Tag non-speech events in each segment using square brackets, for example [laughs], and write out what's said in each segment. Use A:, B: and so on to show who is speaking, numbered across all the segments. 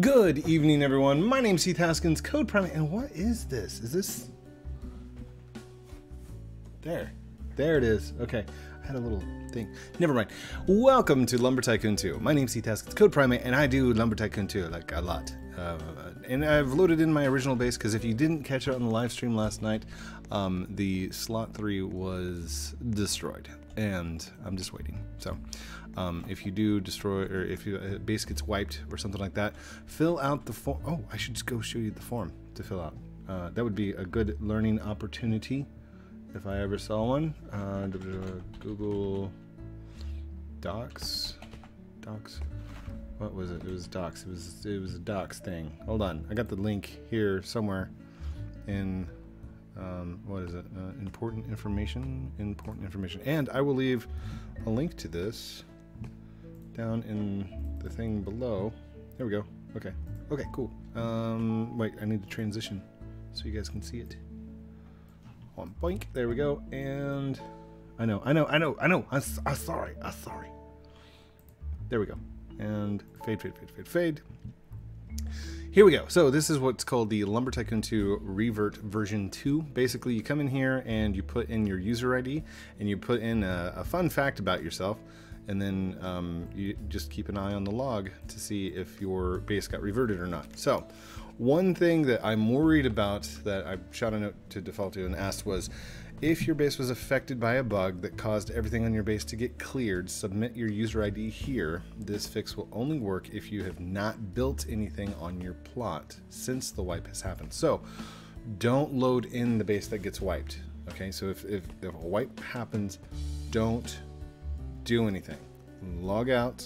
A: Good evening, everyone. My name's Heath Haskins, Code Prime, and what is this? Is this... There. There it is. Okay. I had a little thing. Never mind. Welcome to Lumber Tycoon 2. My name's Heath Haskins, CodePrime8, and I do Lumber Tycoon 2, like, a lot. Uh, and I've loaded in my original base, because if you didn't catch it on the live stream last night, um, the slot 3 was destroyed. And I'm just waiting. So, um, if you do destroy, or if your uh, base gets wiped or something like that, fill out the form. Oh, I should just go show you the form to fill out. Uh, that would be a good learning opportunity if I ever saw one. Uh, Google Docs, Docs. What was it? It was Docs. It was it was a Docs thing. Hold on, I got the link here somewhere in um, what is it? Uh, important information. Important information. And I will leave a link to this down in the thing below. There we go. Okay. Okay, cool. Um, wait, I need to transition so you guys can see it. On boink. There we go. And I know, I know, I know, I know. I'm, I'm sorry. I'm sorry. There we go. And fade, fade, fade, fade, fade. Here we go. So this is what's called the Lumber Tycoon 2 Revert version 2. Basically, you come in here and you put in your user ID and you put in a, a fun fact about yourself and then um, you just keep an eye on the log to see if your base got reverted or not. So one thing that I'm worried about that I shot a note to Defaultio and asked was if your base was affected by a bug that caused everything on your base to get cleared, submit your user ID here. This fix will only work if you have not built anything on your plot since the wipe has happened. So don't load in the base that gets wiped. Okay, so if, if, if a wipe happens, don't do anything. Log out,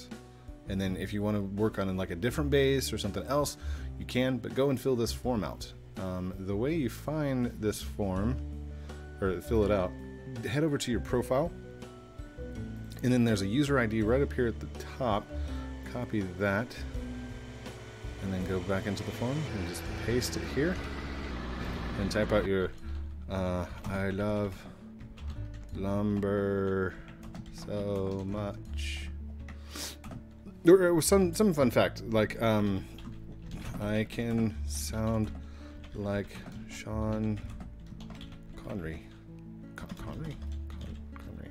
A: and then if you want to work on like a different base or something else, you can, but go and fill this form out. Um, the way you find this form or fill it out, head over to your profile, and then there's a user ID right up here at the top. Copy that, and then go back into the form and just paste it here, and type out your uh, I love lumber so much. Was some some fun fact like um, I can sound like Sean Connery. Con Connery? Con Connery.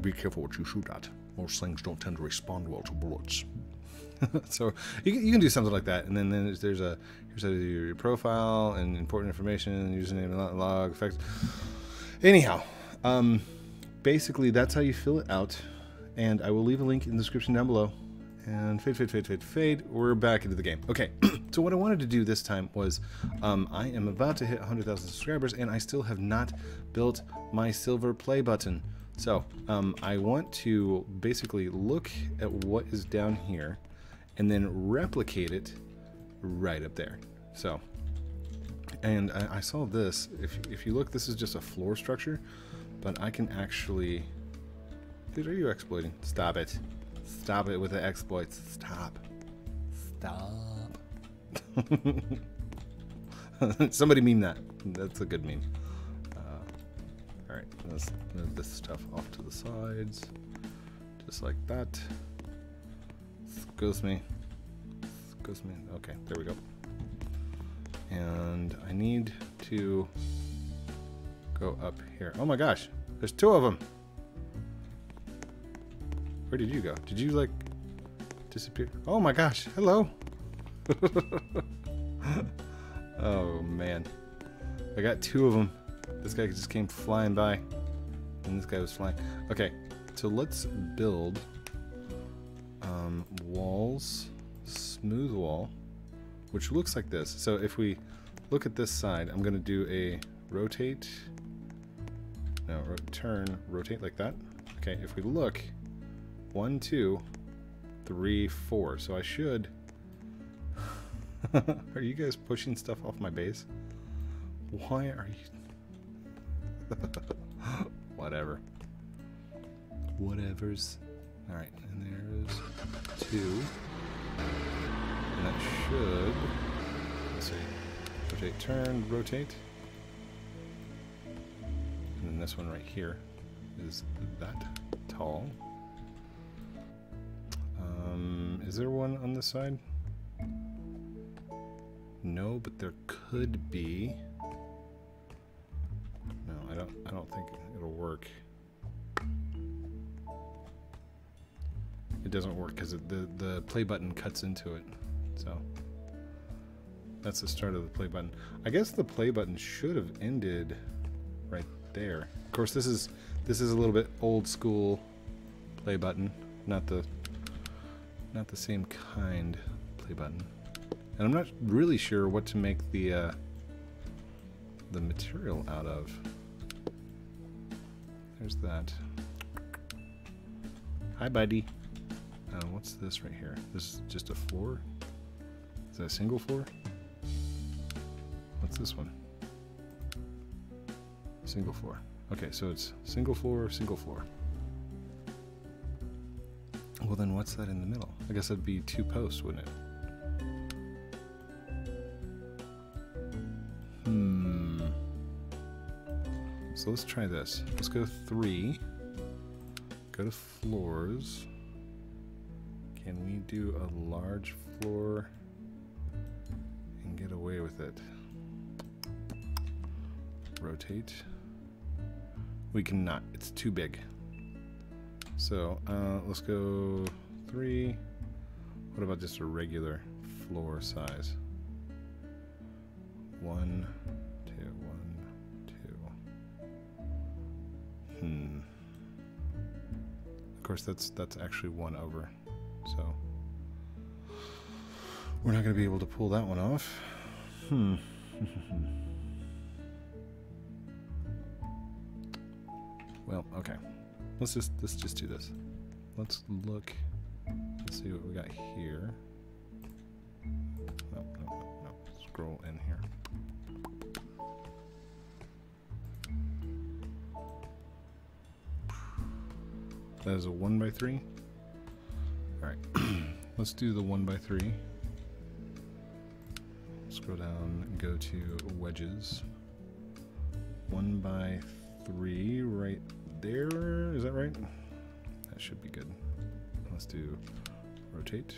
A: Be careful what you shoot at. Most things don't tend to respond well to bullets. [laughs] so you, you can do something like that, and then, then there's, there's a here's a, your profile and important information, username, log, effects. Anyhow, um, basically that's how you fill it out, and I will leave a link in the description down below. And fade, fade, fade, fade, fade. We're back into the game. Okay, [clears throat] so what I wanted to do this time was um, I am about to hit 100,000 subscribers and I still have not built my silver play button. So um, I want to basically look at what is down here and then replicate it right up there. So, and I, I saw this. If, if you look, this is just a floor structure, but I can actually... Dude, are you exploiting? Stop it. Stop it with the exploits. Stop. Stop. [laughs] Somebody meme that. That's a good meme. Uh, Alright, let's move this stuff off to the sides. Just like that. Excuse me. Excuse me. Okay, there we go. And I need to go up here. Oh my gosh, there's two of them. Where did you go? Did you like disappear? Oh my gosh, hello. [laughs] oh man. I got two of them. This guy just came flying by. And this guy was flying. Okay, so let's build um, walls, smooth wall, which looks like this. So if we look at this side, I'm to do a rotate, no, ro turn, rotate like that. Okay, if we look, one, two, three, four. So I should... [laughs] are you guys pushing stuff off my base? Why are you... [laughs] Whatever. Whatevers. Alright, and there's two. And that should... Let's see. Rotate, turn, rotate. And then this one right here is that tall um, is there one on this side? No, but there could be. No, I don't I don't think it'll work. It doesn't work because the the play button cuts into it. So that's the start of the play button. I guess the play button should have ended right there. Of course, this is this is a little bit old school play button, not the not the same kind play button. And I'm not really sure what to make the uh, the material out of. There's that. Hi, buddy. Uh, what's this right here? This is just a floor? Is that a single floor? What's this one? Single floor. Okay, so it's single floor, single floor. Well, then what's that in the middle? I guess that'd be two posts, wouldn't it? Hmm. So let's try this. Let's go three. Go to floors. Can we do a large floor and get away with it? Rotate. We cannot. It's too big. So uh, let's go three. What about just a regular floor size? One, two, one, two. Hmm. Of course, that's that's actually one over. So we're not going to be able to pull that one off. Hmm. [laughs] well, okay. Let's just let's just do this. Let's look and see what we got here. No, no, no, no. Scroll in here. That is a one by three. All right, [clears throat] let's do the one by three. Scroll down go to wedges. One by there. Is that right? That should be good. Let's do rotate.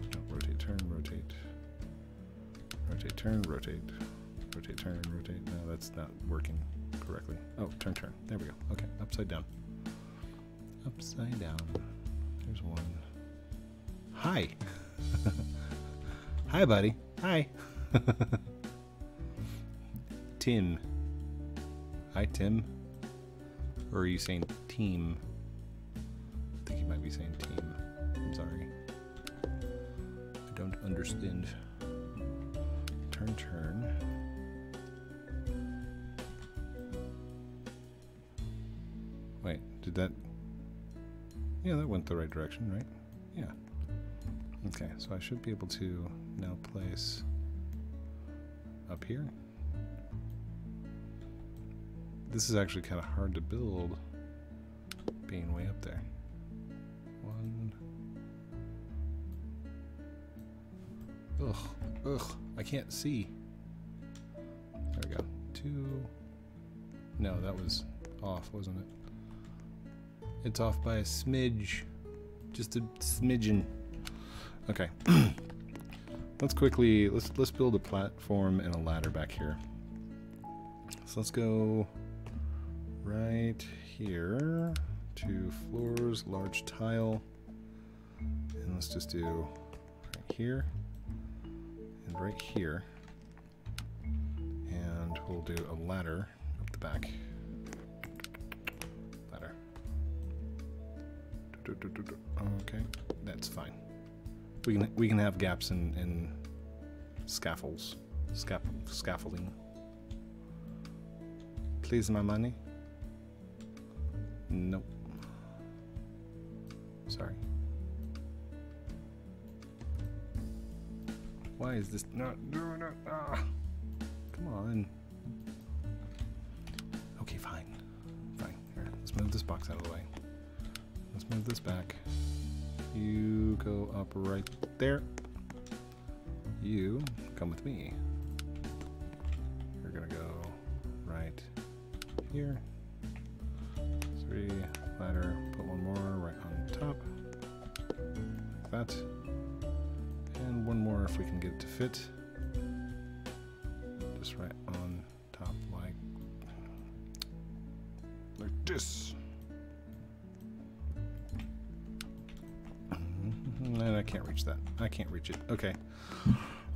A: No, rotate, turn, rotate. Rotate, turn, rotate. Rotate, turn, rotate. No, that's not working correctly. Oh, turn, turn. There we go. Okay, upside down. Upside down. There's one. Hi. [laughs] Hi, buddy. Hi. [laughs] Tim. Hi, Tim. Or are you saying team? I think you might be saying team. I'm sorry. I don't understand. Turn, turn. Wait, did that... Yeah, that went the right direction, right? Yeah. Okay, so I should be able to now place up here. This is actually kind of hard to build being way up there. One. Ugh, ugh, I can't see. There we go. Two. No, that was off, wasn't it? It's off by a smidge. Just a smidgen. Okay. [clears throat] let's quickly let's let's build a platform and a ladder back here. So let's go right here to floors, large tile. And let's just do right here and right here. And we'll do a ladder up the back. Ladder. Okay, that's fine. We can we can have gaps in, in scaffolds, Scaff, scaffolding. Please, my money. Nope. Sorry. Why is this not doing it? Ah, come on. Okay, fine. Fine. Here, let's move this box out of the way. Let's move this back. You go up right there. You come with me. You're gonna go right here. Ladder, put one more that. if we can get it to fit. Just right on top like like this. Mm-hmm, And I can't reach that. I can't reach it. Okay.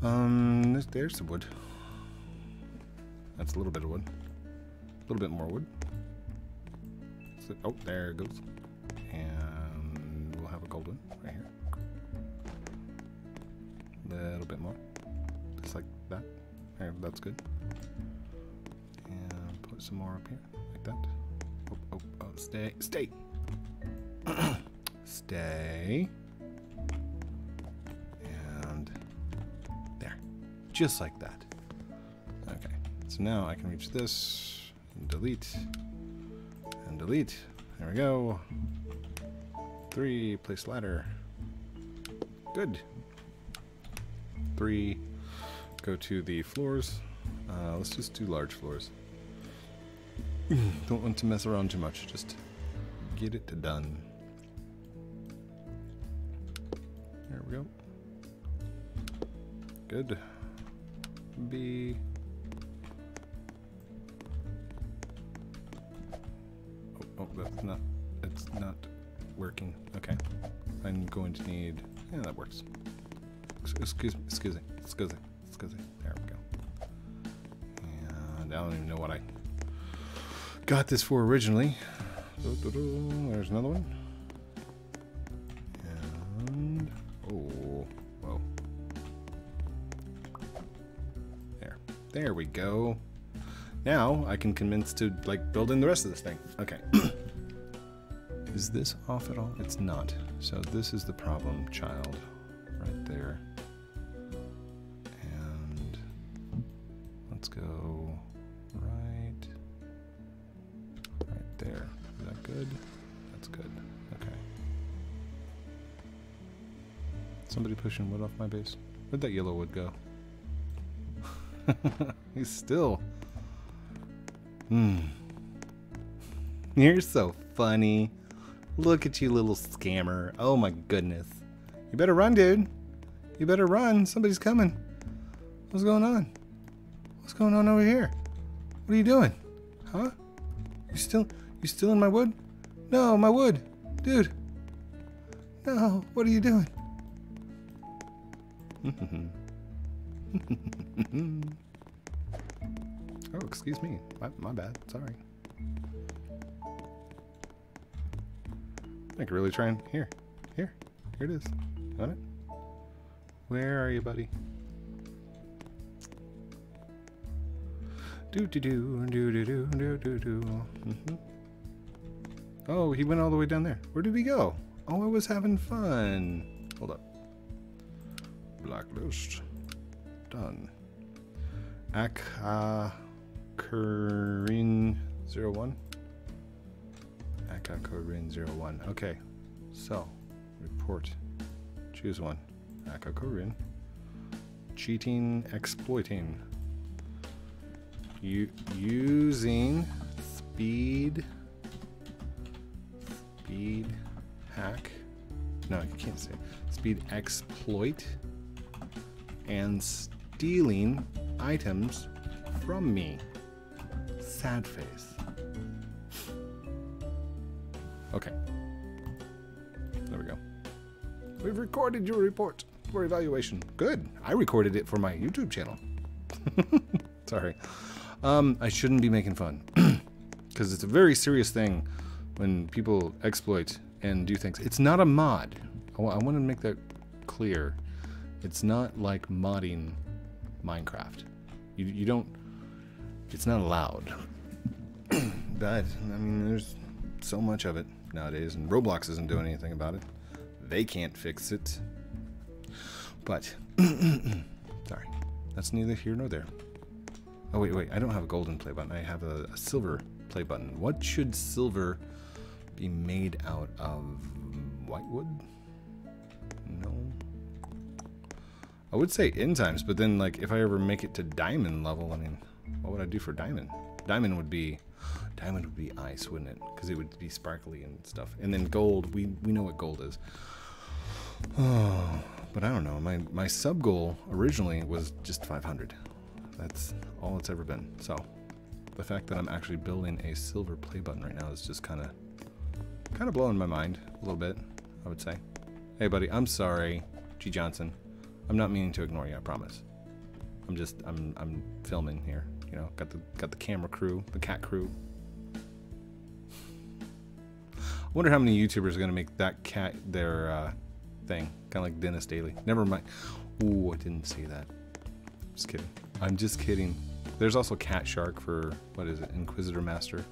A: Um, there's the wood. That's a little bit of wood. A little bit more wood. Oh, there it goes. Like that. Oh, oh, oh, stay, stay. [clears throat] stay. And there. Just like that. Okay. So now I can reach this and delete and delete. There we go. Three, place ladder. Good. Three, go to the floors. Uh, let's just do large floors. [clears throat] Don't want to mess around too much. Just get it done. There we go. Good. B. Oh, oh, that's not. It's not working. Okay. I'm going to need. Yeah, that works. Excuse me. Excuse me. Excuse me. Excuse me. There we go. And I don't even know what I got this for originally. There's another one. And oh, whoa. There, there we go. Now I can convince to like build in the rest of this thing. Okay. [clears throat] is this off at all? It's not. So this is the problem, child, pushing wood off my base. Where'd that yellow wood go? [laughs] He's still. Hmm. You're so funny. Look at you, little scammer. Oh my goodness. You better run, dude. You better run. Somebody's coming. What's going on? What's going on over here? What are you doing? Huh? You still you still in my wood? No, my wood. Dude. No, what are you doing? [laughs] oh, excuse me. My, my bad. Sorry. I could really try and here. Here. Here it is. Got it? Where are you, buddy? Do do do do do do do do do. Mhm. Oh, he went all the way down there. Where did he go? Oh, I was having fun. Hold up. Blacklist. Done. Akakurin 01. Akakurin 01. Okay. So, report. Choose one. Akakurin. Cheating, exploiting. U- using speed speed hack no you can't say speed exploit and stealing items from me. Sad face. Okay. There we go. We've recorded your report for evaluation. Good. I recorded it for my youtube channel. [laughs] Sorry. Um, I shouldn't be making fun. [clears throat] Because it's a very serious thing when people exploit and do things. It's not a mod. I want to make that clear. It's not like modding Minecraft. You, you don't. It's not allowed. [clears throat] but I mean, there's so much of it nowadays, and Roblox isn't doing anything about it. They can't fix it. But [clears throat] sorry, that's neither here nor there. Oh wait, wait! I don't have a golden play button. I have a, a silver play button. What should silver be made out of? White wood? No. I would say end times, but then like if I ever make it to diamond level, I mean, what would I do for diamond? Diamond would be, [gasps] diamond would be ice, wouldn't it? Because it would be sparkly and stuff. And then gold, we we know what gold is. Oh, [sighs] but I don't know. My my sub goal originally was just 500. That's all it's ever been. So the fact that I'm actually building a silver play button right now is just kind of kind of blowing my mind a little bit. I would say. Hey, buddy, I'm sorry, G Johnson. I'm not meaning to ignore you. I promise. I'm just I'm I'm filming here. You know, got the got the camera crew, the cat crew. I wonder how many YouTubers are gonna make that cat their uh, thing, kind of like Denis Daily. Never mind. Ooh, I didn't see that. Just kidding. I'm just kidding. There's also Cat Shark for what is it, Inquisitor Master.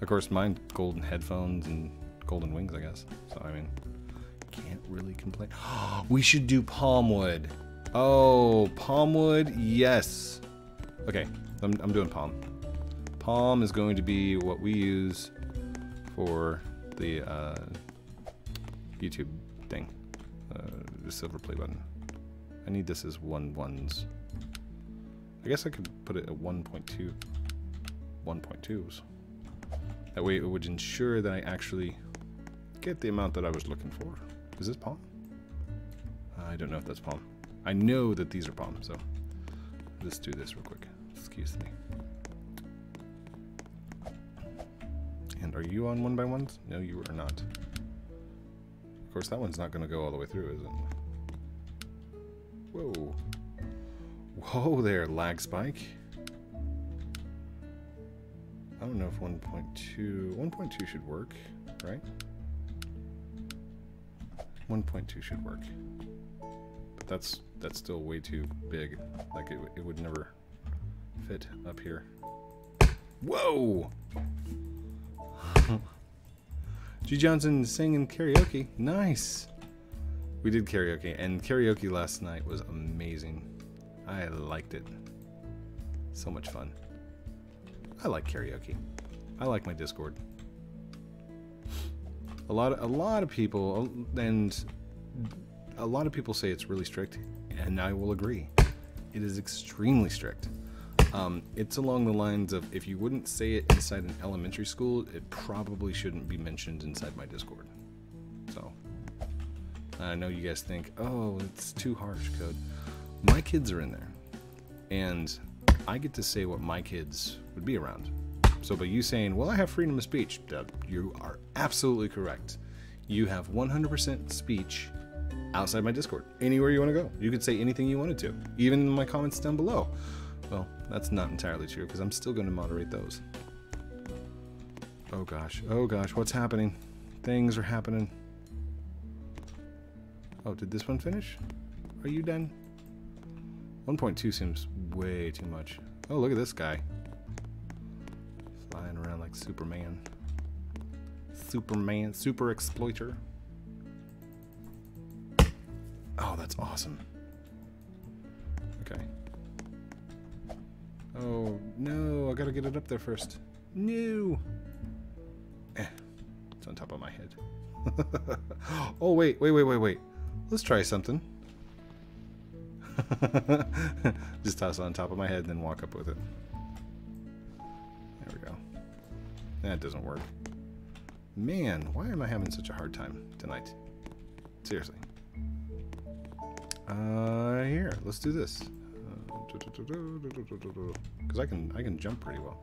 A: Of course, mine golden headphones and golden wings, I guess. So I mean, can't really complain. [gasps] we should do palmwood. Oh, palmwood, yes. Okay, I'm, I'm doing palm. Palm is going to be what we use for the uh, YouTube thing. Uh, the silver play button. I need this as one ones. I guess I could put it at 1.2. 1.2s. That way it would ensure that I actually get the amount that I was looking for. Is this palm? Uh, I don't know if that's palm. I know that these are palm, so let's do this real quick. Excuse me. And are you on one by ones? No, you are not. Of course, that one's not going to go all the way through, is it? Whoa. Whoa there, lag spike. I don't know if 1.2... 1.2 should work, right? 1.2 should work. But that's that's still way too big. Like, it, it would never fit up here. Whoa! [laughs] G. Johnson singing karaoke. Nice! We did karaoke, and karaoke last night was amazing. I liked it. So much fun. I like karaoke. I like my Discord. A lot of, a lot of people and a lot of people say it's really strict, and I will agree. It is extremely strict. Um, it's along the lines of if you wouldn't say it inside an elementary school, it probably shouldn't be mentioned inside my Discord. So, I know you guys think, oh, it's too harsh code. My kids are in there, and I get to say what my kids would be around. So, by you saying, well, I have freedom of speech, you are absolutely correct. You have 100% speech outside my Discord. Anywhere you want to go. You could say anything you wanted to, even in my comments down below. Well, that's not entirely true because I'm still going to moderate those. Oh gosh, oh gosh, what's happening? Things are happening. Oh, did this one finish? Are you done? 1.2 seems way too much. Oh, look at this guy. Flying around like Superman. Superman, super exploiter. Oh, that's awesome. Okay. Oh, no, I gotta get it up there first. No! Eh, it's on top of my head. [laughs] oh, wait, wait, wait, wait, wait. Let's try something. [laughs] Just toss it on top of my head and then walk up with it. That doesn't work. Man, why am I having such a hard time tonight? Seriously. Uh, here, let's do this. Because I can, I can jump pretty well.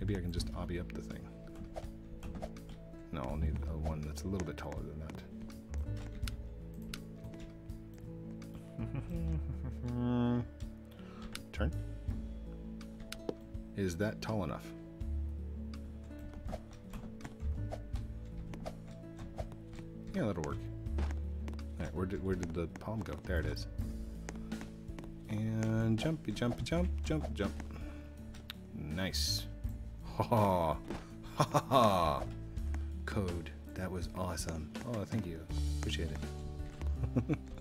A: Maybe I can just obby up the thing. No, I'll need a one that's a little bit taller than that. [laughs] Turn. Is that tall enough? Yeah, that'll work. Alright, where did, where did the palm go? There it is. And jumpy, jumpy, jump, jump, jump. Nice. Ha ha. Ha ha ha. Code. That was awesome. Oh, thank you. Appreciate it. [laughs]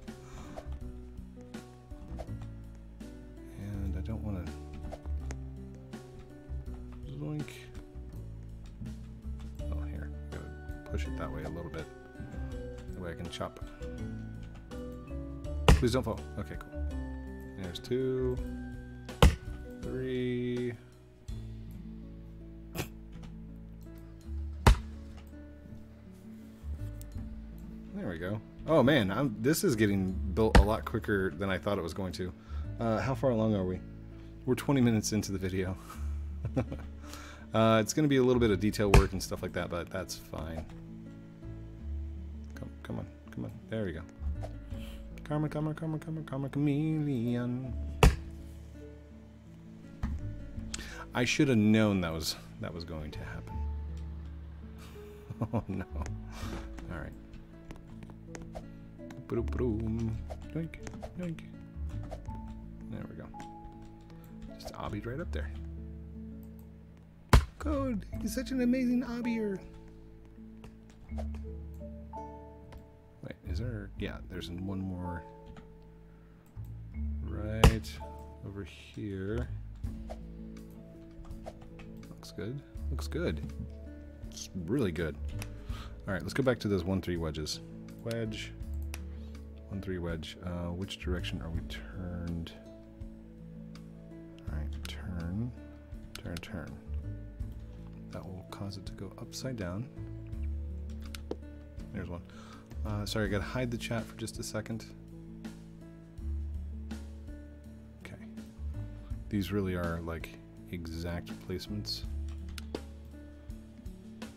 A: Please don't fall. Okay, cool. There's two, three. There we go. Oh man, I'm, this is getting built a lot quicker than I thought it was going to. Uh, how far along are we? We're 20 minutes into the video. [laughs] uh, it's going to be a little bit of detail work and stuff like that, but that's fine. Come, come on, come on. There we go. Karma, karma, karma, karma, karma, chameleon. I should have known that was that was going to happen. [laughs] oh no. All right. Boom, yoink, yoink. There we go. Just obbied right up there. Code, he's such an amazing obbier. Is there? Yeah, there's one more. Right over here. Looks good. Looks good. It's really good. All right, let's go back to those one three wedges. Wedge. One three wedge. Uh, which direction are we turned? All right, turn, turn, turn. That will cause it to go upside down. There's one. Uh, sorry, I gotta hide the chat for just a second. Okay. These really are like exact placements.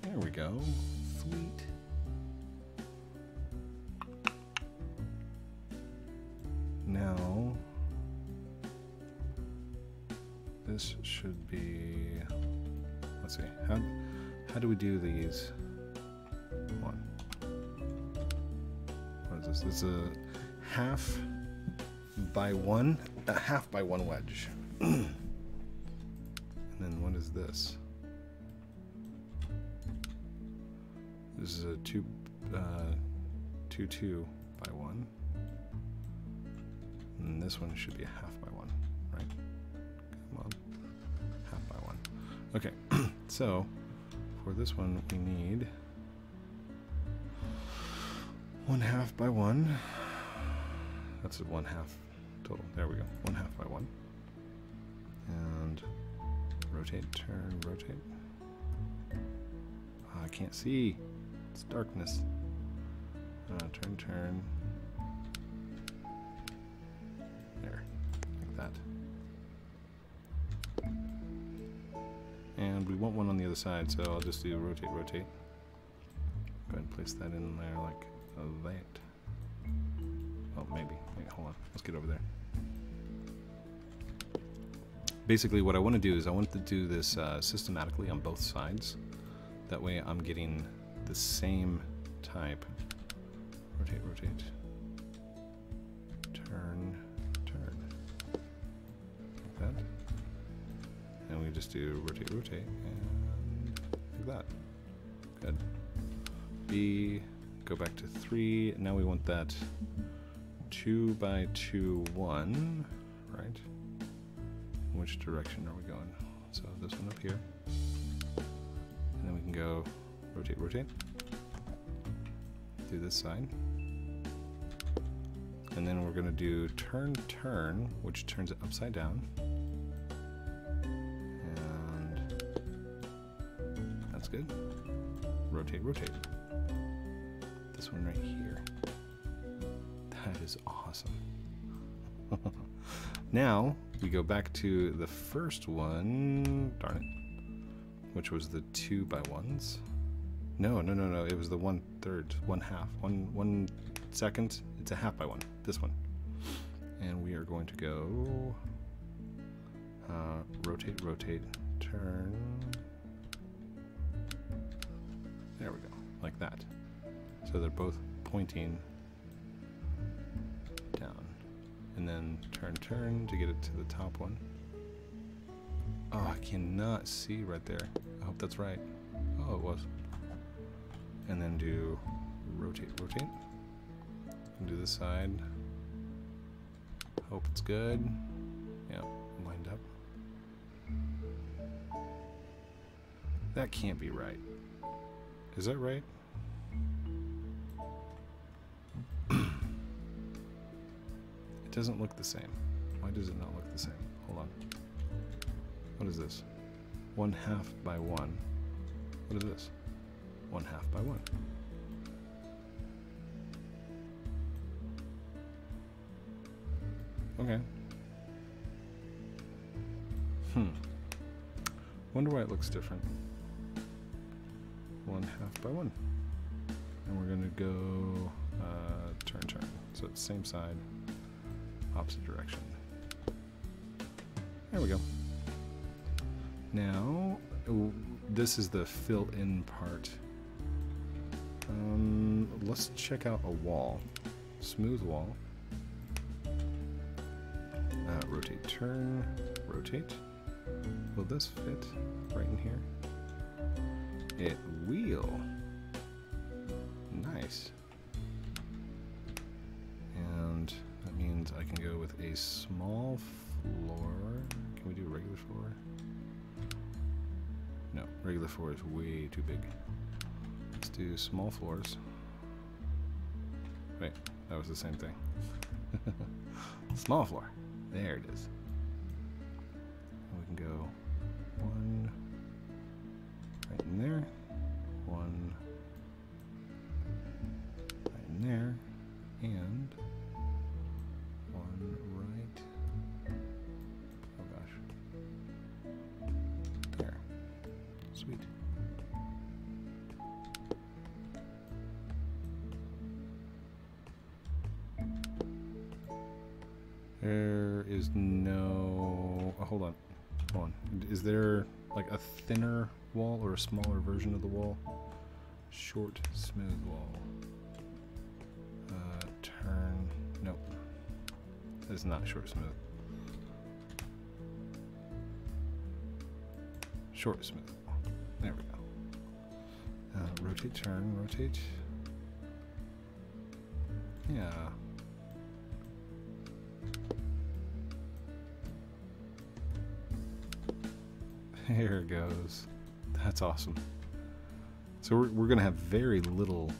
A: There we go. Sweet. It's a half by one, a half by one wedge. [clears throat] and then what is this? This is a two, uh, two, two by one. And this one should be a half by one, right? Come on. Half by one. Okay, [clears throat] so for this one we need one half by one. That's a one half total. There we go. One half by one. And rotate, turn, rotate. Oh, I can't see. It's darkness. Uh, turn, turn. There. Like that. And we want one on the other side, so I'll just do rotate, rotate. Go ahead and place that in there like that. Oh, maybe. Wait, hold on. Let's get over there. Basically, what I want to do is I want to do this uh, systematically on both sides. That way I'm getting the same type. Rotate, rotate. Turn, turn. Like that. And we just do rotate, rotate, and like that. Good. B, go back to three. Now we want that two by two, one, right? Which direction are we going? So this one up here. And then we can go rotate, rotate. Do this side. And then we're going to do turn, turn, which turns it upside down. And that's good. Rotate, rotate. This one right here. That is awesome. [laughs] now we go back to the first one. Darn it. Which was the two by ones. No, no, no, no. It was the one third, one half, one one second. It's a half by one. This one. And we are going to go uh, rotate, rotate, turn. There we go, like that. So they're both pointing down. And then turn, turn to get it to the top one. Oh, I cannot see right there. I hope that's right. Oh, it was. And then do rotate, rotate. And do this side. Hope it's good. Yeah, lined up. That can't be right. Is that right? doesn't look the same. Why does it not look the same? Hold on. What is this? One half by one. What is this? One half by one. Okay. Hmm. Wonder why it looks different. One half by one. And we're gonna go uh, turn, turn. So it's same side, opposite direction. There we go. Now, this is the fill in part. Um, let's check out a wall. Smooth wall. Uh, rotate, turn, rotate. Will this fit right in here? It will. Floor is way too big. Let's do small floors. Wait, that was the same thing. [laughs] small floor. There it is. We can go There is no. Oh, hold on. Hold on. Is there like a thinner wall or a smaller version of the wall? Short, smooth wall. Uh, turn. Nope. It's not short, smooth. Short, smooth. There we go. Uh, rotate, turn, rotate. Yeah. [laughs] There it goes. That's awesome. So we're, we're going to have very little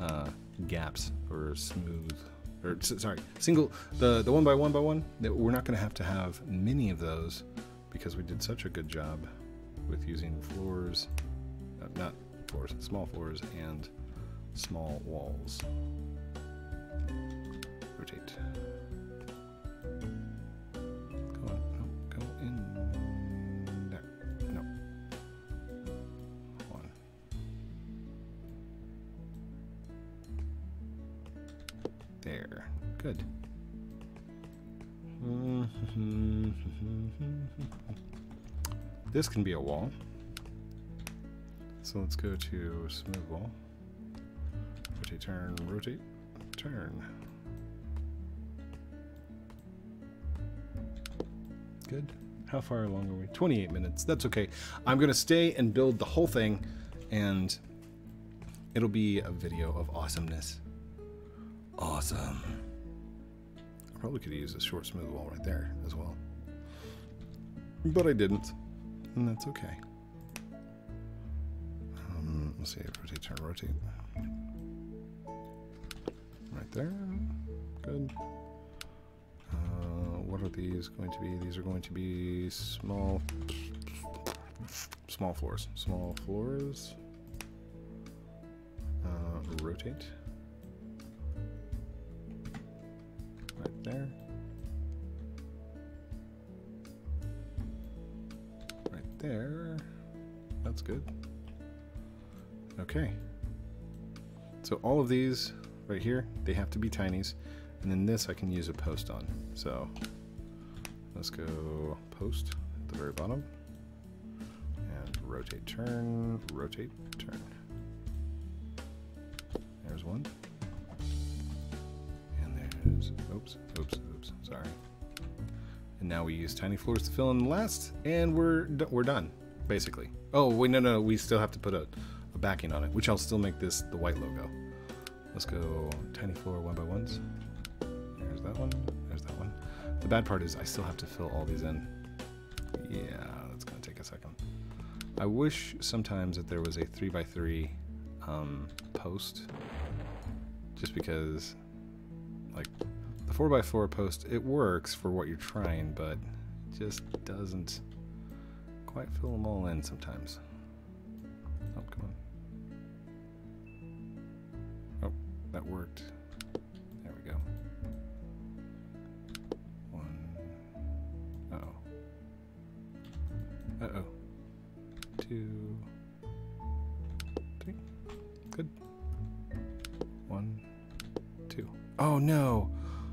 A: uh, gaps or smooth, or sorry, single, the, the one by one by one, that we're not going to have to have many of those because we did such a good job with using floors, uh, not floors, small floors and small walls. Rotate. This can be a wall. So let's go to smooth wall. Rotate, turn, rotate, turn. Good. How far along are we? 28 minutes. That's okay. I'm going to stay and build the whole thing, and it'll be a video of awesomeness. Awesome. I probably could use a short, smooth wall right there as well. But I didn't, and that's okay. Um, let's see, rotate, turn, rotate. Right there. Good. Uh, what are these going to be? These are going to be small, small floors. Small floors. Uh, rotate. Right there. Okay. So all of these right here, they have to be tinies. And then this I can use a post on. So let's go post at the very bottom. And rotate, turn, rotate, turn. There's one. And there's, oops, oops, oops, sorry. And now we use tiny floors to fill in the last, and we're, we're done, basically. Oh, wait, no, no, we still have to put a, a backing on it, which I'll still make this the white logo. Let's go tiny floor one by ones. There's that one. There's that one. The bad part is I still have to fill all these in. Yeah, that's gonna take a second. I wish sometimes that there was a three by three um, post, just because, like, the four by four post it works for what you're trying, but just doesn't quite fill them all in sometimes. worked. There we go. One. Uh-oh. Uh-oh. Two. Three. Good. One. Two. Oh, no!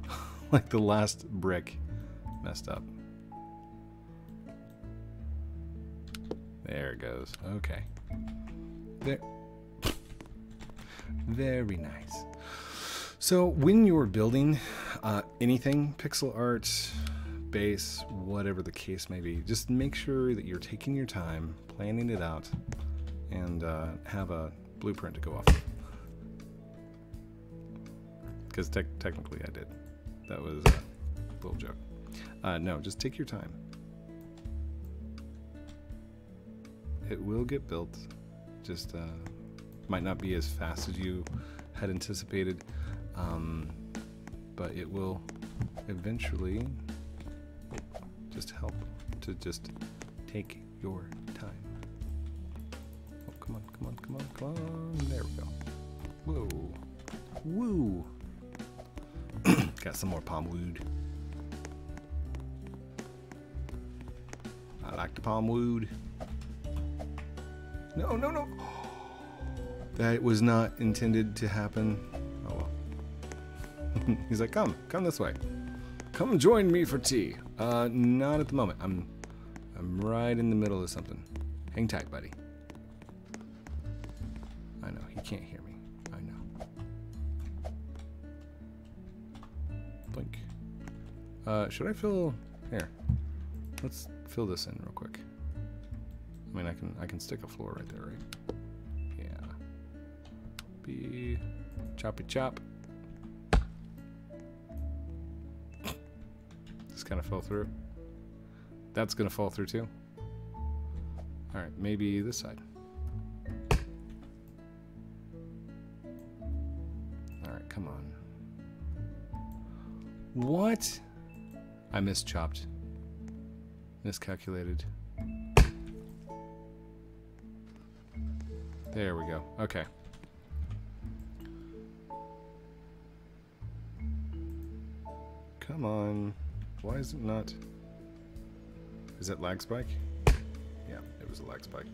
A: [laughs] like the last brick messed up. There it goes. Okay. There. Very nice. So when you're building uh, anything, pixel art, base, whatever the case may be, just make sure that you're taking your time, planning it out, and uh, have a blueprint to go off. Because te- technically I did. That was a little joke. Uh, no, just take your time. It will get built. Just uh, might not be as fast as you had anticipated, um, but it will eventually just help to just take your time. Oh, come on, come on, come on, come on. There we go. Whoa. Woo. [clears throat] Got some more palm wood. I like the palm wood. No, no, no. [gasps] That was not intended to happen. [laughs] He's like, come, come this way. Come join me for tea. Uh, not at the moment. I'm, I'm right in the middle of something. Hang tight, buddy. I know he can't hear me. I know. Blink. Uh, should I fill? Here. Let's fill this in real quick. I mean, I can I can stick a floor right there, right? Yeah. Be choppy chop. Kind of fell through. That's gonna fall through too. All right, maybe this side. All right, come on. What? I mischopped. Miscalculated. There we go. Okay. Come on. Why is it not? Is it lag spike? Yeah, it was a lag spike.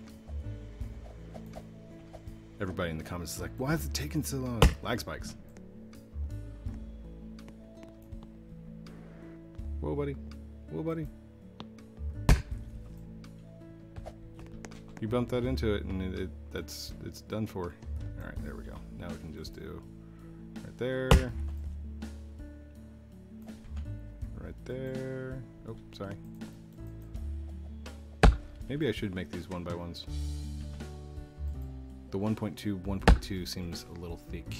A: Everybody in the comments is like, why is it taking so long? Lag spikes. Whoa, buddy. Whoa, buddy. You bump that into it, and it, it that's it's done for. All right, there we go. Now we can just do right there, there. Oh, sorry. Maybe I should make these one by ones. The 1.2, 1.2 seems a little thick.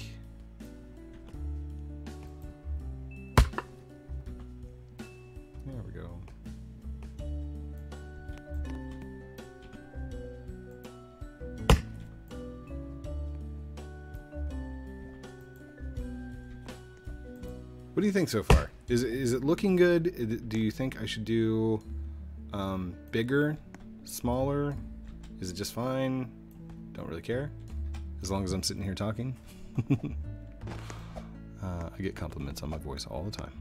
A: There we go. What do you think so far? Is it, is it looking good? Do you think I should do um, bigger, smaller? Is it just fine? Don't really care. As long as I'm sitting here talking. [laughs] uh, I get compliments on my voice all the time.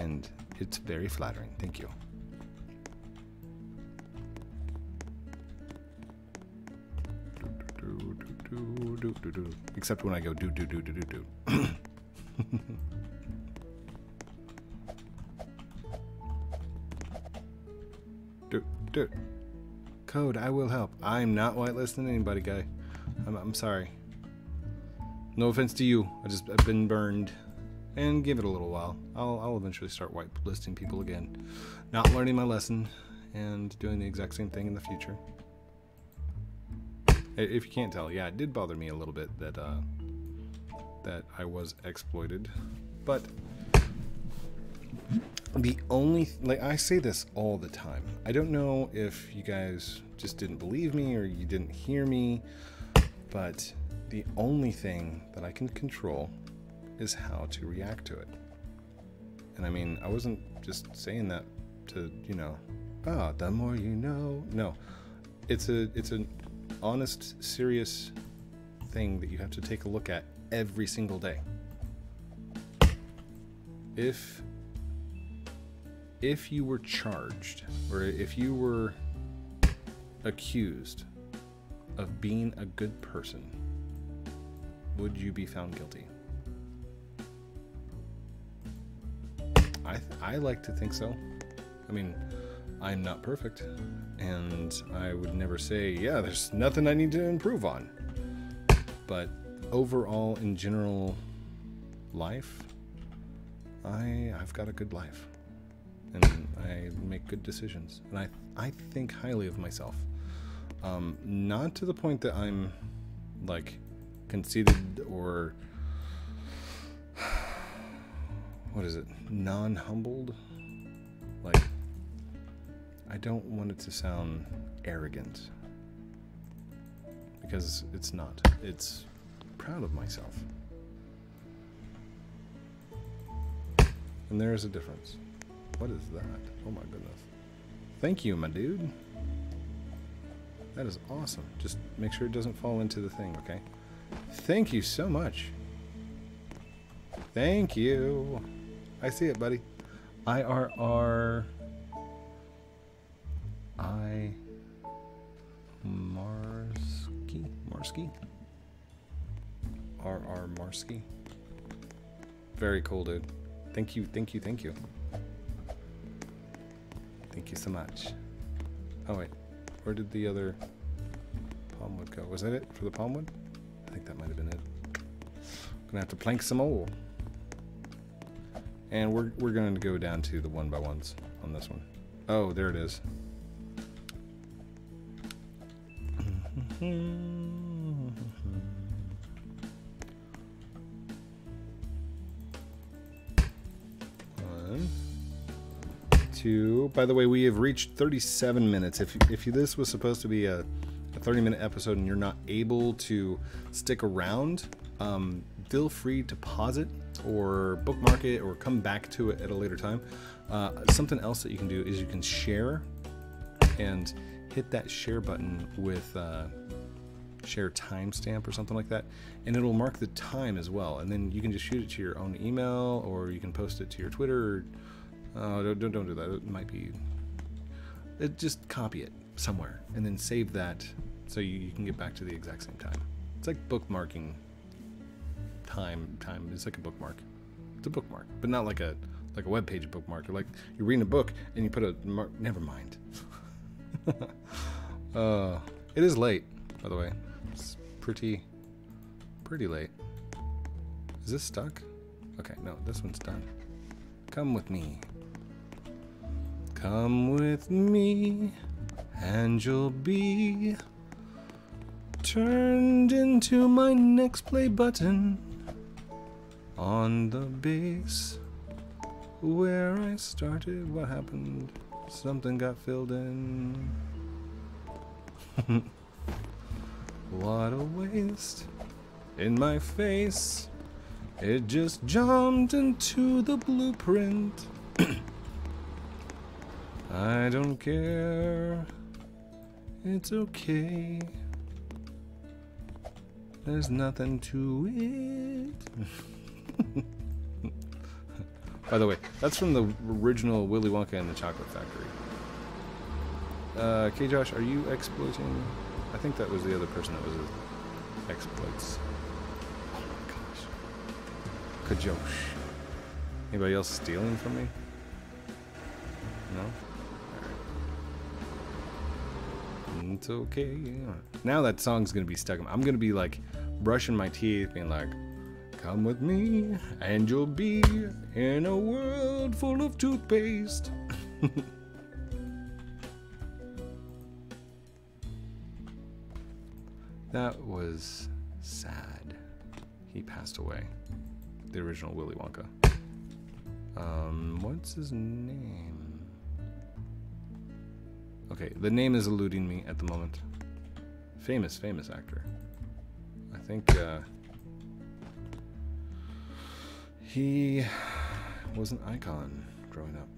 A: And it's very flattering. Thank you. Except when I go do do do do do do. [laughs] do. Code, I will help. I'm not whitelisting anybody, guy. I'm, I'm sorry. No offense to you. I just I've been burned, and give it a little while. I'll I'll eventually start whitelisting people again. Not learning my lesson, and doing the exact same thing in the future. If you can't tell, yeah, it did bother me a little bit that uh, that I was exploited, but the only like I say this all the time. I don't know if you guys just didn't believe me or you didn't hear me, but the only thing that I can control is how to react to it. And I mean, I wasn't just saying that to, you know, ah, the more you know. No. It's a it's an honest, serious thing that you have to take a look at every single day. If if you were charged or if you were accused of being a good person, would you be found guilty? I, I like to think so. I mean, I'm not perfect, and I would never say, yeah, there's nothing I need to improve on. But overall, in general life, I I've got a good life, and I make good decisions, and I I think highly of myself. Um, not to the point that I'm like conceited or [sighs] what is it? Non-humbled? Like i don't want it to sound arrogant. Because it's not. It's proud of myself. And there's a difference what is that oh my goodness thank you my dude that is awesome just make sure it doesn't fall into the thing okay thank you so much thank you I see it, buddy. IRR. I. Marsky? Marsky? RR Marsky? Very cool, dude. Thank you, thank you, thank you. Thank you so much. Oh, wait. Where did the other palmwood go? Was that it for the palmwood? I think that might have been it. Gonna have to plank some more. And we're, we're going to go down to the one by ones on this one. Oh, there it is. [laughs] two. By the way, we have reached 37 minutes. If, if this was supposed to be a, a 30 minute episode and you're not able to stick around, um, feel free to pause it or bookmark it or come back to it at a later time. Uh, something else that you can do is you can share and hit that share button with uh, share timestamp or something like that, and it'll mark the time as well. And then you can just shoot it to your own email or you can post it to your Twitter. Uh, don't, don't, don't do that. It might be. It, just copy it somewhere and then save that so you, you can get back to the exact same time. It's like bookmarking time time. It's like a bookmark. It's a bookmark but not like a like a web page bookmark. Like you're reading a book and you put a mark never mind. [laughs] Uh it is late by the way. It's pretty pretty late. Is this stuck? Okay no this one's done. Come with me come with me and you'll be turned into my next play button on the base where I started. What happened? Something got filled in. [laughs] what a waste in my face. It just jumped into the blueprint. [clears throat] I don't care. It's okay. There's nothing to it. [laughs] By the way, that's from the original Willy Wonka and the Chocolate Factory. Uh, K. Josh, are you exploiting? I think that was the other person that was exploits. Oh my gosh. Kajosh. Anybody else stealing from me? No? Alright. It's okay. Yeah. Now that song's gonna be stuck. I'm gonna be like brushing my teeth, being like, Come with me, and you'll be in a world full of toothpaste. [laughs] that was sad. He passed away. The original Willy Wonka. Um, what's his name? Okay, the name is eluding me at the moment. Famous, famous actor. I think, uh, he was an icon growing up.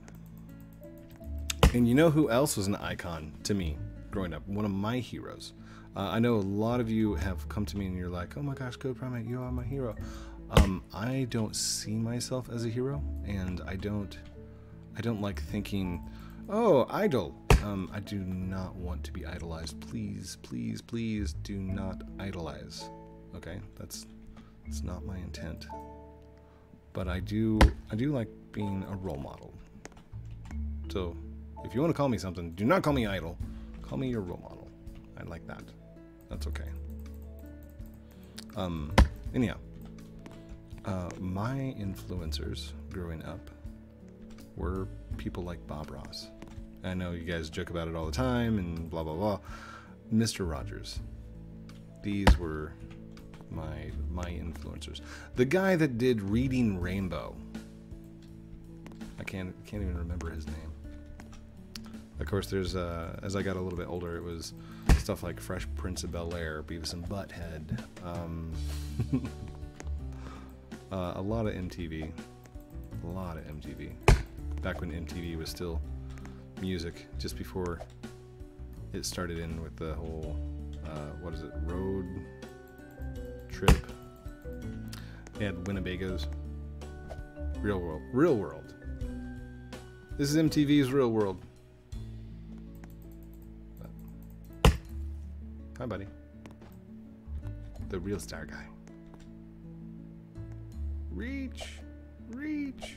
A: And you know who else was an icon to me growing up? One of my heroes. Uh, I know a lot of you have come to me and you're like, oh my gosh, CodePrime8, you are my hero. Um, I don't see myself as a hero, and I don't, I don't like thinking, oh, idol. Um, I do not want to be idolized. Please, please, please do not idolize. Okay, that's that's not my intent. But I do I do like being a role model. So, if you want to call me something, do not call me idol. Call me your role model. I like that. That's okay. Um, anyhow, uh, my influencers growing up were people like Bob Ross. I know you guys joke about it all the time and blah blah blah. Mr. Rogers. These were my my influencers. The guy that did Reading Rainbow. I can't can't even remember his name. Of course, there's uh, as I got a little bit older, it was stuff like Fresh Prince of Bel Air, Beavis and Butthead, um, [laughs] uh, a lot of MTV, a lot of MTV. Back when MTV was still music, just before it started in with the whole uh, what is it, road trip. They had Winnebagos, Real World, Real World. This is MTV's Real World. Hi, buddy. The real star guy. Reach! Reach!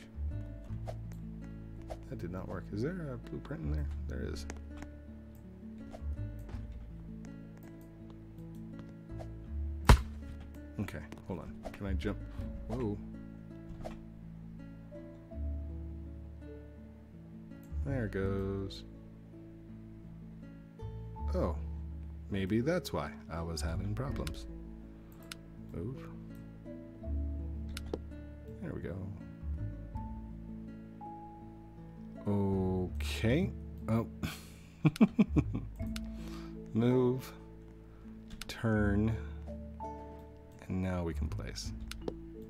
A: That did not work. Is there a blueprint in there? There is. Okay, hold on. Can I jump? Whoa. There goes. Oh. Maybe that's why I was having problems. Move. There we go. Okay. Oh. [laughs] Move. Turn. And now we can place.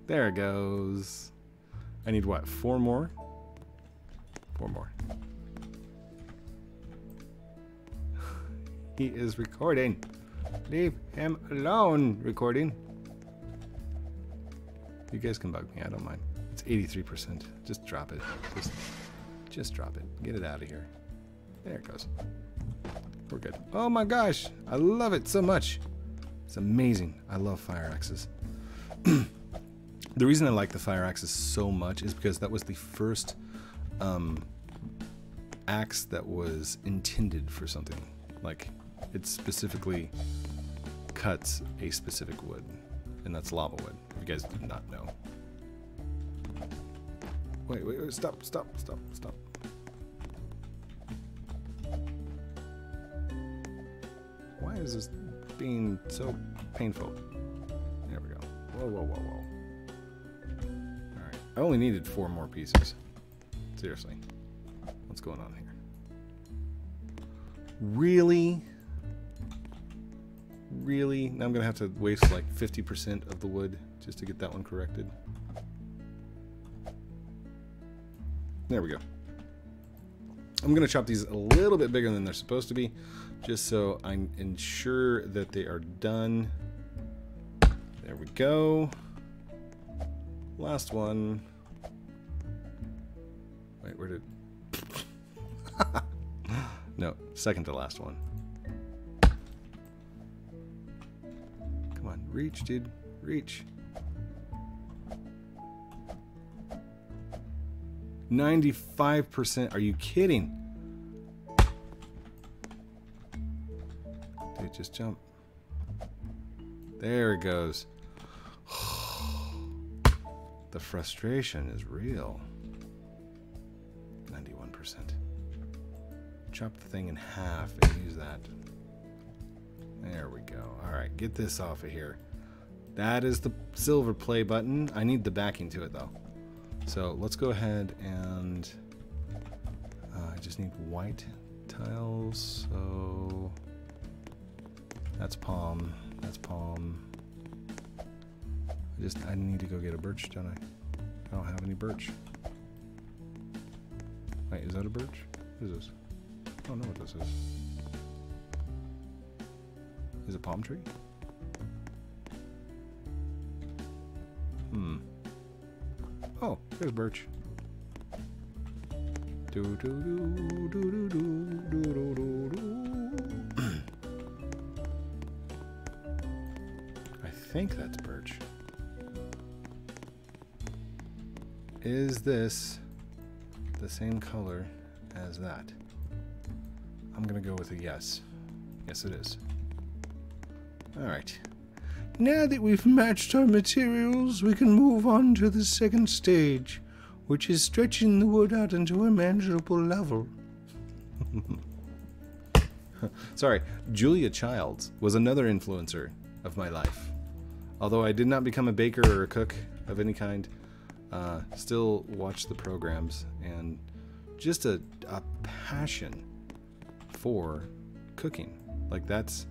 A: There it goes. I need what? Four more? Four more. He is recording. Leave him alone, recording. You guys can bug me, I don't mind. It's 83%. Just drop it. Just, just drop it. Get it out of here. There it goes. We're good. Oh my gosh, I love it so much. It's amazing. I love fire axes. [clears throat] the reason I like the fire axes so much is because that was the first um, axe that was intended for something. Like it specifically cuts a specific wood, and that's lava wood. If you guys did not know. Wait, wait, wait, stop, stop, stop, stop. Is this being so painful? There we go. Whoa, whoa, whoa, whoa. Alright. I only needed four more pieces. Seriously. What's going on here? Really? Really? Now I'm going to have to waste like 50% of the wood just to get that one corrected. There we go. I'm going to chop these a little bit bigger than they're supposed to be, just so I ensure that they are done. There we go. Last one. Wait, where did... [laughs] no, second to last one. Come on, reach, dude. Reach. 95%. Are you kidding? Dude, just jump. There it goes. [sighs] the frustration is real. 91%. Chop the thing in half and use that. There we go. Alright, get this off of here. That is the silver play button. I need the backing to it though. So let's go ahead and uh, I just need white tiles. So that's palm. That's palm. I just I need to go get a birch, don't I? I don't have any birch. Wait, is that a birch? What is this? I don't know what this is. Is it palm tree? There's birch. Do Do, do, do, do, do, do, do, do. I think that's birch. Is this the same color as that? I'm gonna go with a yes. Yes, it is. Alright. Now that we've matched our materials, we can move on to the second stage, which is stretching the wood out into a manageable level. [laughs] Sorry, Julia Childs was another influencer of my life. Although I did not become a baker or a cook of any kind, uh, still watch the programs and just a, a passion for cooking. Like that's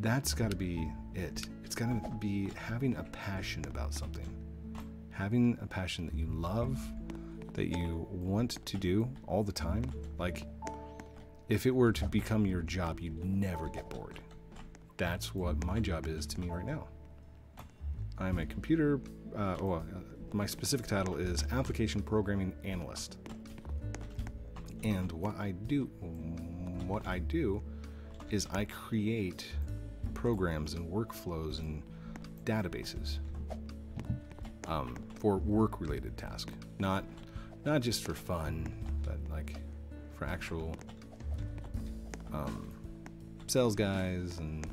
A: that's got to be it. It's got to be having a passion about something. Having a passion that you love, that you want to do all the time. Like if it were to become your job, you'd never get bored. That's what my job is to me right now. I'm a computer, uh, oh, uh, my specific title is Application Programming Analyst. And what I do, what I do is I create programs and workflows and databases um, for work-related tasks, not not just for fun, but like for actual um, sales guys and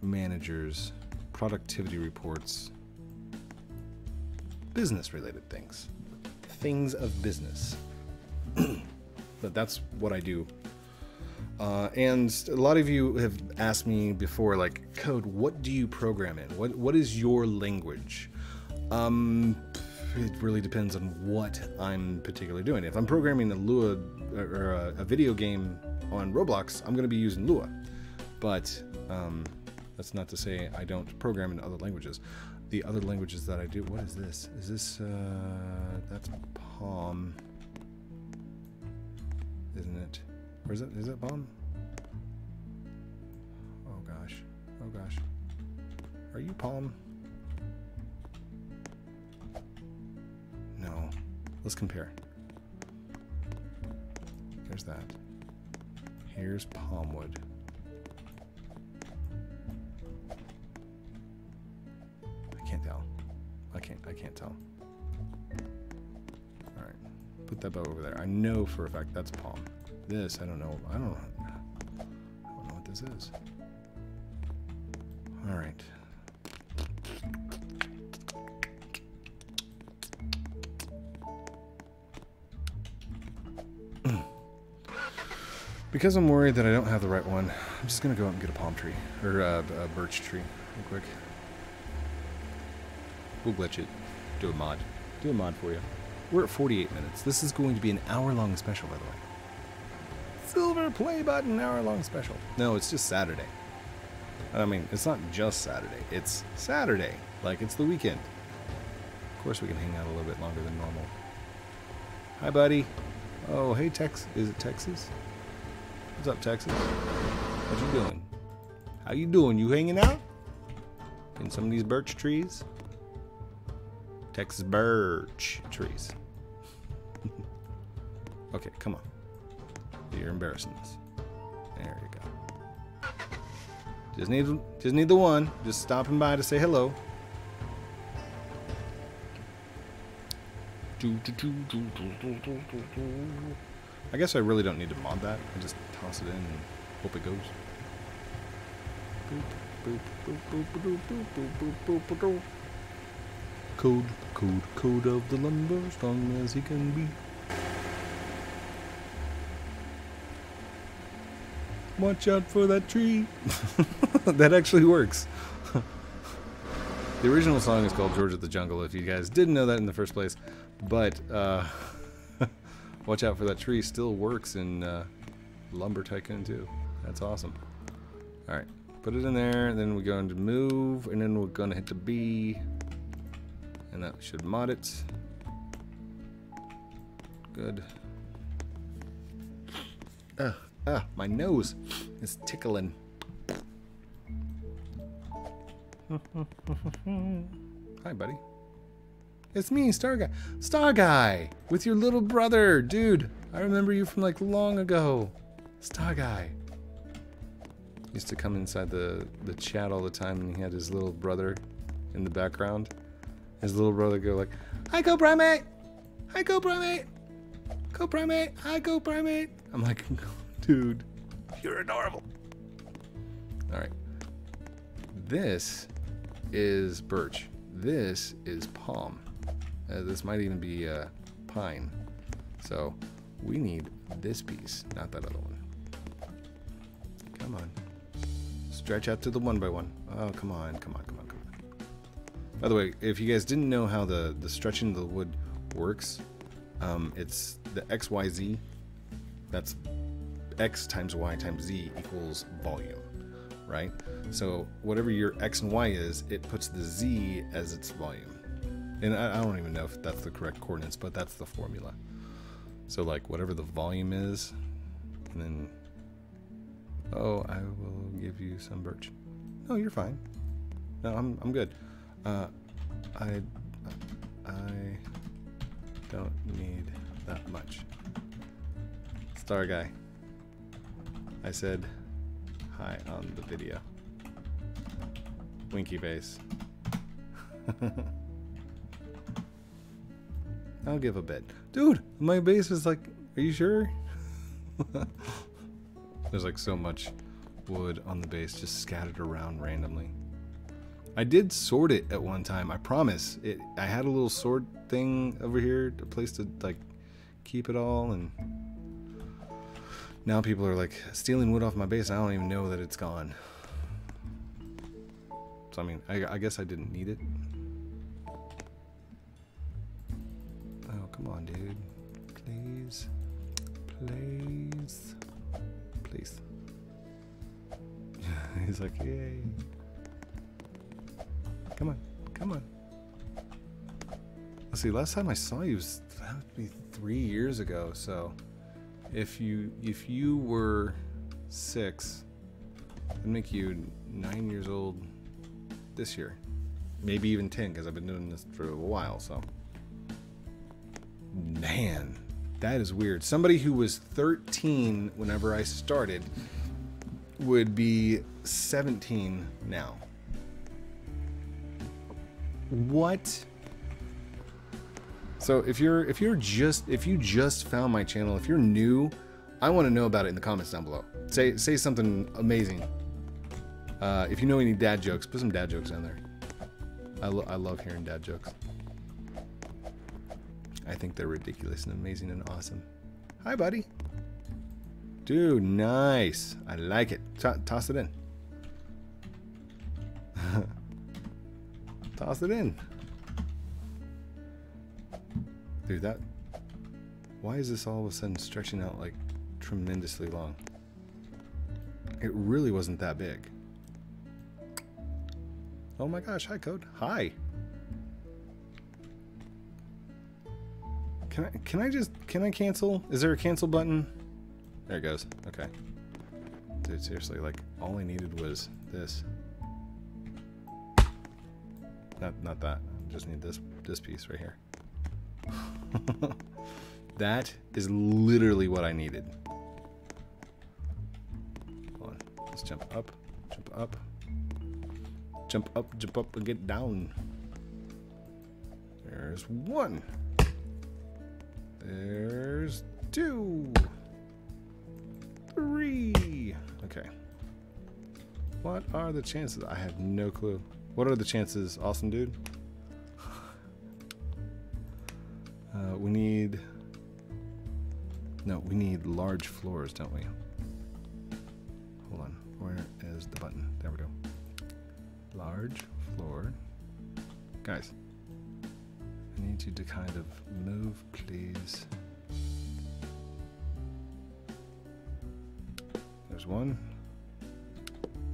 A: managers, productivity reports, business-related things, things of business. [clears throat] but that's what I do. Uh, and a lot of you have asked me before, like, code, what do you program in? What What is your language? Um, it really depends on what I'm particularly doing. If I'm programming a Lua or a, a video game on Roblox, I'm going to be using Lua. But um, that's not to say I don't program in other languages. The other languages that I do, what is this? Is this, uh, that's Palm isn't it? Or is it is it bomb? Oh gosh. Oh gosh. Are you palm? No. Let's compare. There's that. Here's palmwood. I can't tell. I can't I can't tell Alright. put that bow over there. I know for a fact that's palm. This, I don't know. I don't. I don't know what this is. All right. [clears throat] because I'm worried that I don't have the right one, I'm just gonna go out and get a palm tree or uh, a birch tree real quick. We'll glitch it. Do a mod. Do a mod for you. We're at 48 minutes. This is going to be an hour-long special, by the way. Silver play button hour-long special. No, it's just Saturday. I mean, it's not just Saturday. It's Saturday. Like, it's the weekend. Of course, we can hang out a little bit longer than normal. Hi, buddy. Oh, hey, Tex. Is it Texas? What's up, Texas? What you doing? How you doing? You hanging out? In some of these birch trees? Texas birch trees. [laughs] okay, come on. You're embarrassing us. There you go. Just need, just need the one. Just stopping by to say hello. I guess I really don't need to mod that. I just toss it in and hope it goes. Code, code, code of the lumber, strong as he can be. Watch out for that tree. [laughs] that actually works. [laughs] the original song is called George of the Jungle, if you guys didn't know that in the first place. But, uh, [laughs] Watch out for that tree still works in uh, Lumber Tycoon 2. That's awesome. Alright, put it in there, and then we're going to move, and then we're going to hit the B and that should mod it. Good. Ah, ah, my nose is tickling. Hi, buddy. It's me, Star Guy. Star Guy! With your little brother! Dude, I remember you from like long ago. Star Guy. Used to come inside the, the chat all the time and he had his little brother in the background. His little brother go like, Hi, Go Primate! Hi, Go Primate! Go Primate! Hi, Go Primate! I'm like, [laughs] dude, you're adorable. All right. This is birch. This is palm. Uh, this might even be uh, pine. So we need this piece, not that other one. Come on. Stretch out to the one by one. Oh, come on, come on, come on, come on. By the way, if you guys didn't know how the, the stretching of the wood works, um, it's the XYZ. That's X times Y times Z equals volume, right? So whatever your X and Y is, it puts the Z as its volume. And I, I don't even know if that's the correct coordinates, but that's the formula. So like whatever the volume is, and then, oh, I will give you some birch. No, you're fine. No, I'm, I'm good. Uh, I, I don't need that much. Star guy. I said hi on the video. Winky face. [laughs] I'll give a bit. Dude, my base is like, are you sure? [laughs] There's like so much wood on the base just scattered around randomly. I did sort it at one time, I promise. It I had a little sort thing over here, a place to like keep it all and now people are like stealing wood off my base I don't even know that it's gone. So I mean, I, I guess I didn't need it. Oh, come on, dude. Please. Please. Please. [laughs] He's like, yay. Come on. Come on. Let's see, last time I saw you was that would be three years ago, so if you if you were six, that'd make you nine years old this year. Maybe even ten, because I've been doing this for a while, so Man, that is weird. Somebody who was 13 whenever I started would be 17 now. What? So if you're if you're just if you just found my channel, if you're new, I want to know about it in the comments down below. Say say something amazing. Uh, if you know any dad jokes, put some dad jokes down there. I, lo I love hearing dad jokes. I think they're ridiculous and amazing and awesome. Hi, buddy. Dude, nice. I like it. T toss it in. [laughs] toss it in. Dude, that... Why is this all of a sudden stretching out like tremendously long? It really wasn't that big. Oh my gosh, hi Code. Hi. Can I, can I just, can I cancel? Is there a cancel button? There it goes. Okay. Dude, seriously, like, all I needed was this. Not, not that. Just need this, this piece right here. [laughs] that is literally what I needed. Hold on. Let's jump up, jump up, jump up, jump up, and get down. There's one. There's two. Three. Okay. What are the chances? I have no clue. What are the chances, awesome dude? Uh, we need... No, we need large floors, don't we? Hold on. Where is the button? There we go. Large floor. Guys, I need you to kind of move, please. There's one.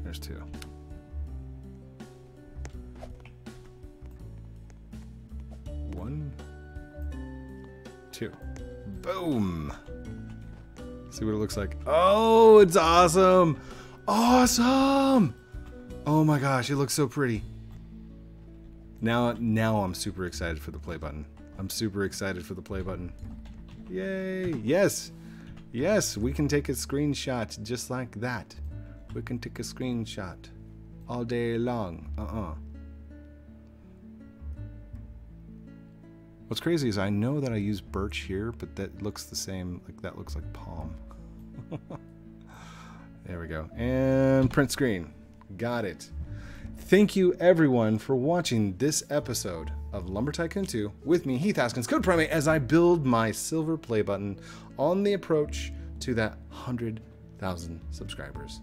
A: There's two. Two. Boom. See what it looks like. Oh, it's awesome. Awesome. Oh my gosh, it looks so pretty. Now, now I'm super excited for the play button. I'm super excited for the play button. Yay! Yes, yes, we can take a screenshot just like that. We can take a screenshot all day long. Uh-uh. What's crazy is I know that I use birch here, but that looks the same. Like that looks like palm. [laughs] there we go. And print screen. Got it. Thank you everyone for watching this episode of Lumber Tycoon 2 with me, Heath Haskins, CodePrime8, as I build my silver play button on the approach to that 100,000 subscribers.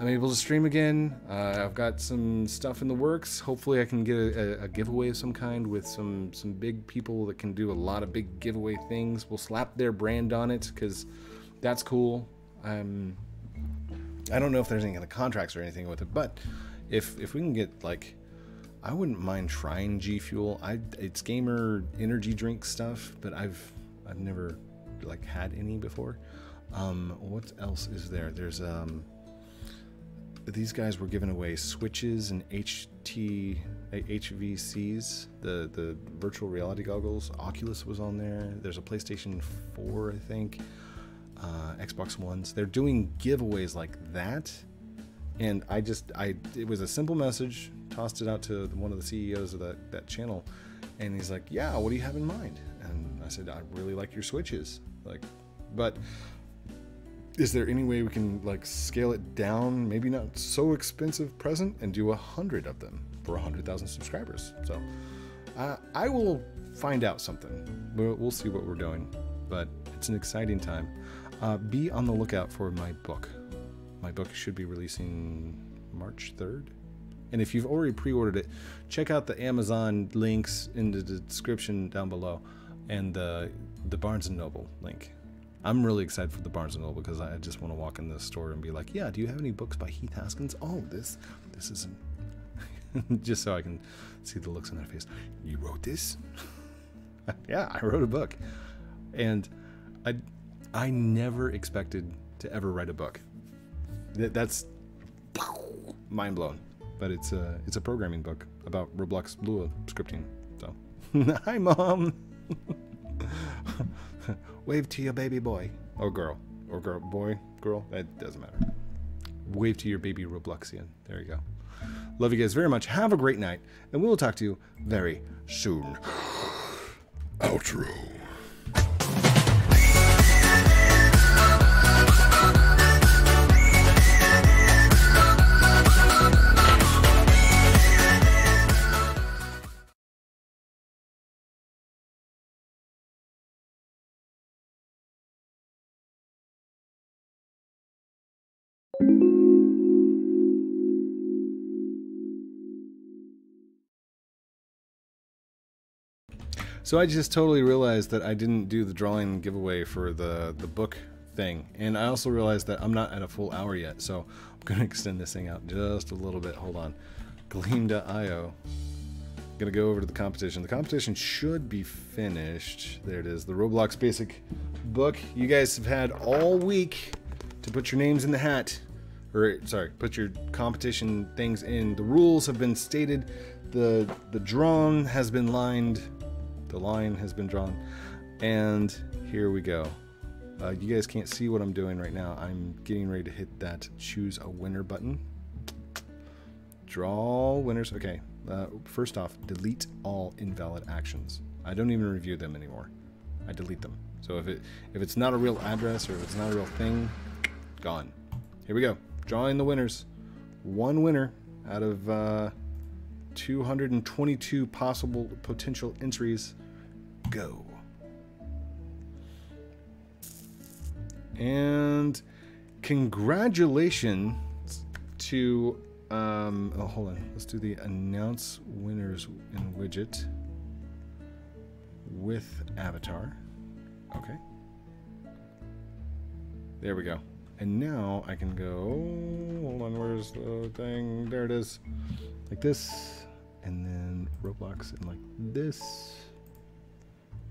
A: I'm able to stream again. Uh, I've got some stuff in the works. Hopefully, I can get a, a, giveaway of some kind with some some big people that can do a lot of big giveaway things. We'll slap their brand on it because that's cool. Um, I don't know if there's any kind of contracts or anything with it, but if if we can get like, I wouldn't mind trying G Fuel. I it's gamer energy drink stuff, but I've I've never like had any before. Um, what else is there? There's um these guys were giving away switches and HT HVCs, the the virtual reality goggles. Oculus was on there. There's a PlayStation 4, I think. Uh, Xbox Ones. They're doing giveaways like that, and I just I it was a simple message. Tossed it out to one of the CEOs of that that channel, and he's like, "Yeah, what do you have in mind?" And I said, "I really like your switches." Like, but is there any way we can like scale it down? Maybe not so expensive present and do a hundred of them for a hundred thousand subscribers. So uh, i will find out something. We'll, we'll, see what we're doing but it's an exciting time. Uh, be on the lookout for my book. My book should be releasing march 3rd and if you've already pre-ordered it check out the amazon links in the description down below and the the barnes and noble link I'm really excited for the Barnes and Noble because I just want to walk in the store and be like, "Yeah, do you have any books by Heath Haskins? Oh, this, this isn't." [laughs] just so I can see the looks on their face. You wrote this? [laughs] yeah, I wrote a book, and I, I never expected to ever write a book. That's [laughs] mind blown. But it's a it's a programming book about Roblox Lua scripting. So, hi, mom. Wave to your baby boy or girl or girl boy girl. That doesn't matter. Wave to your baby Robloxian. There you go. Love you guys very much. Have a great night, and we will talk to you very soon. [sighs] Outro. So I just totally realized that I didn't do the drawing giveaway for the, the book thing. And I also realized that I'm not at a full hour yet, so I'm going [laughs] to extend this thing out just a little bit. Hold on. Gleam.io. Gonna go over to the competition. The competition should be finished. There it is, the Roblox Basic book. You guys have had all week to put your names in the hat. Or, sorry, put your competition things in. The rules have been stated. The, the drone has been lined the line has been drawn. And here we go. Uh, you guys can't see what I'm doing right now. I'm getting ready to hit that choose a winner button. Draw winners. Okay. Uh, first off, delete all invalid actions. I don't even review them anymore. I delete them. So if it if it's not a real address or if it's not a real thing, gone. Here we go. Drawing the winners. One winner out of uh, 222 possible potential entries go. And congratulations to, um, oh, hold on. Let's do the announce winners in widget with avatar. Okay. There we go. And now I can go, hold on, where's the thing? There it is. Like this and then Roblox and like this.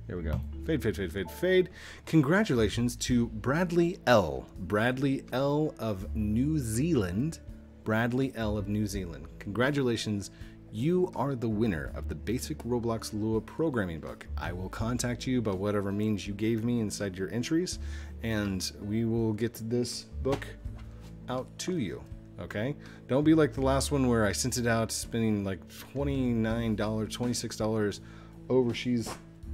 A: There we go. Fade, fade, fade, fade, fade. Congratulations to Bradley L. Bradley L of New Zealand. Bradley L of New Zealand. Congratulations. you are the winner of the Basic Roblox Lua programming book. I will contact you by whatever means you gave me inside your entries, and we will get this book out to you. Okay? Don't be like the last one where I sent it out spending like $29, $26 overseas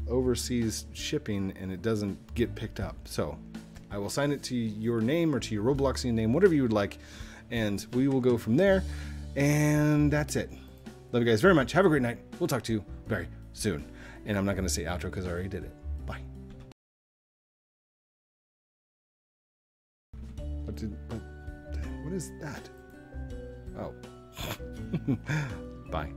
A: overseas shipping and it doesn't get picked up. So I will sign it to your name or to your Robloxian name, whatever you would like, and we will go from there. And that's it. Love you guys very much. Have a great night. We'll talk to you very soon. And I'm not going to say outro because I already did it. Bye. What did. What, what is that? Oh. [laughs] Bye.